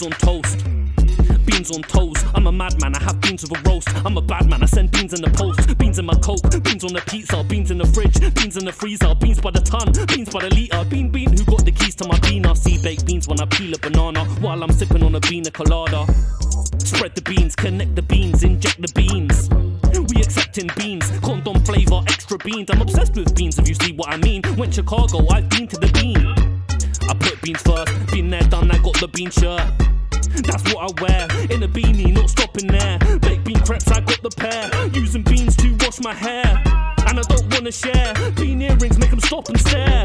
beans on toast. Beans on toast. I'm a madman, I have beans with a roast. I'm a bad man, I send beans in the post. Beans in my coke, beans on the pizza, beans in the fridge, beans in the freezer, beans by the ton, beans by the liter. Bean bean, who got the keys to my bean? I See baked beans when I peel a banana while I'm sipping on a bean colada. Spread the beans, connect the beans, inject the beans. We accepting beans, condom flavor, extra beans. I'm obsessed with beans, if you see what I mean. Went Chicago, I've been to the bean. I put beans first, been there, done, the bean shirt. That's what I wear, in a beanie, not stopping there. Baked bean crepes, I got the pair. Using beans to wash my hair. And I don't wanna share. Bean earrings make them stop and stare.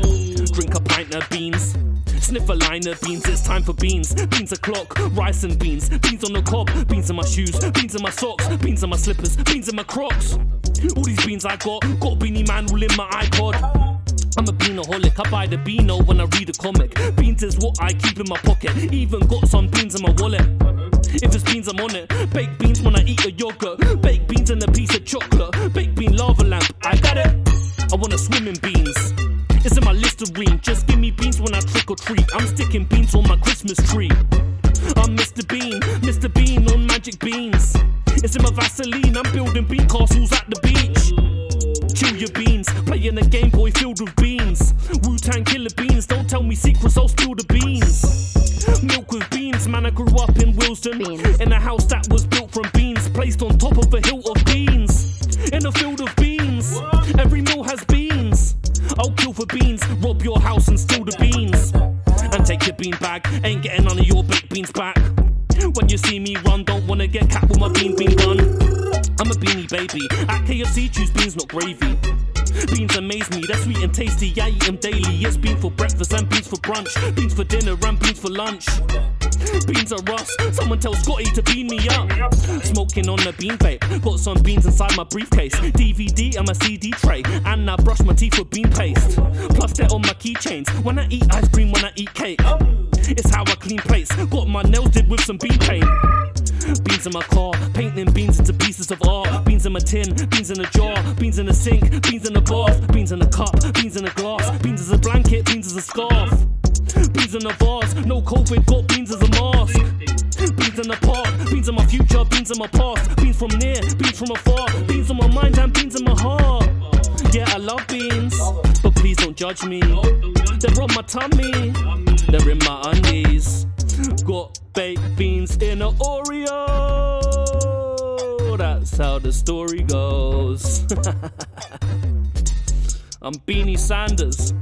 Drink a pint of beans. Sniff a line of beans, it's time for beans. Beans o'clock, rice and beans. Beans on the cob, beans in my shoes, beans in my socks, beans in my slippers, beans in my crocs. All these beans I got, got Beenie Man all in my iPod. I'm a beanaholic, I buy the beano when I read a comic. Beans is what I keep in my pocket, even got some beans in my wallet. If it's beans, I'm on it. Baked beans when I eat a yogurt. Baked beans and a piece of chocolate. Baked bean lava lamp, I got it. I wanna swim in beans. It's in my listerine. Just give me beans when I trick or treat. I'm sticking beans on my Christmas tree. I'm Mr. Bean, Mr. Bean on magic beans. It's in my Vaseline. I'm building bean castles at the beach. Chill your beans, playing a Game Boy filled with beans. Wu Tang killer beans, don't tell me secrets, I'll spill the beans. Milk with beans, man, I grew up in Wilston. Beans. In a house that was built from beans, placed on top of a hill of beans. In a field of beans, every mill has beans. I'll kill for beans, rob your house and steal the beans. And take your bean bag, ain't getting none of your baked beans back. When you see me run, don't wanna get capped with my bean bean gun. I'm a beanie baby. At KFC, choose beans, not gravy. Beans amaze me, they're sweet and tasty. I eat them daily. It's beans for breakfast and beans for brunch. Beans for dinner and beans for lunch. Beans are rust. Someone tell Scotty to bean me up. Smoking on a bean vape. Got some beans inside my briefcase. DVD and my CD tray. And I brush my teeth with bean paste. Plus, they're on my keychains. When I eat ice cream, when I eat cake. It's how I clean plates. Got my nails did with some bean paint. Beans in my car, painting beans into pieces of art. Beans in my tin, beans in a jar, beans in the sink, beans in the bath, beans in a cup, beans in a glass, beans as a blanket, beans as a scarf. Beans in a vase, no COVID, got beans as a mask. Beans in the park, beans in my future, beans in my past, beans from near, beans from afar, beans on my mind and beans in my heart. Yeah, I love beans, but please don't judge me. They're on my tummy, they're in my undies. Got baked beans in a Oreo that's how the story goes. I'm Beanie Sanders.